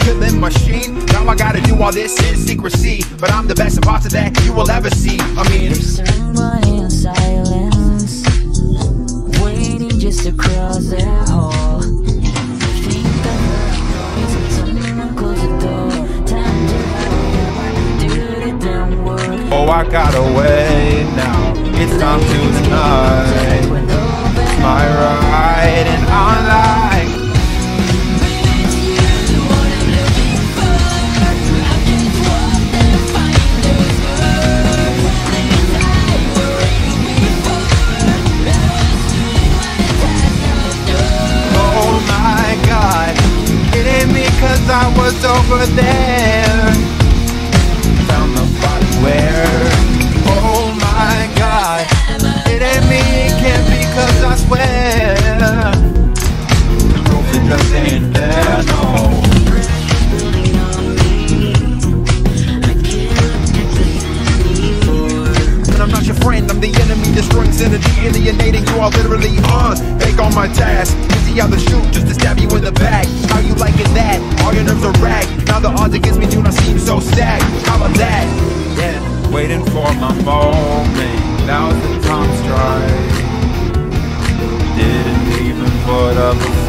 killing machine. Now I gotta do all this in secrecy. But I'm the best imposter that you will ever see. I mean, Someone in silence, waiting just to cross that hall. Think of her, someone close. Time to hurry, do the damn work. oh, I gotta wait now. It's time to deny was over there. Found the body where. Oh my god, kidding me, it can't be cause I swear. The proof it just ain't there, no. But I'm not your friend, I'm the enemy destroying synergy, alienating you are literally on. Take on my task, busy out the shoot just to stab you in the back. How you liking that?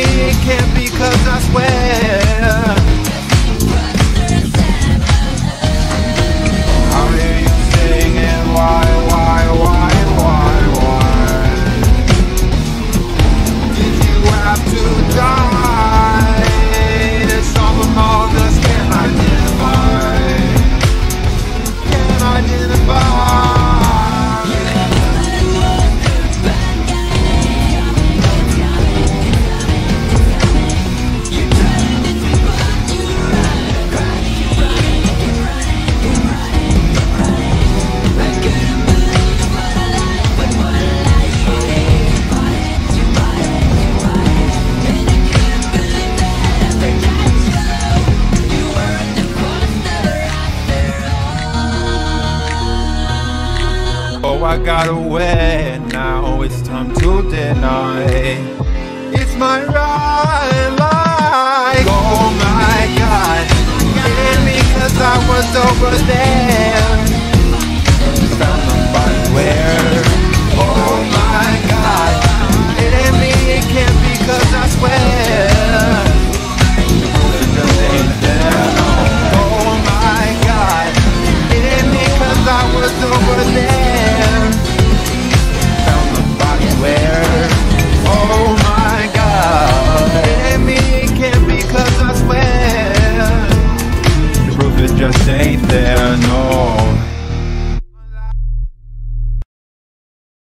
It can't be cause I swear know I got away. Now it's time to deny. It's my right life. Oh my god. And because I was over there.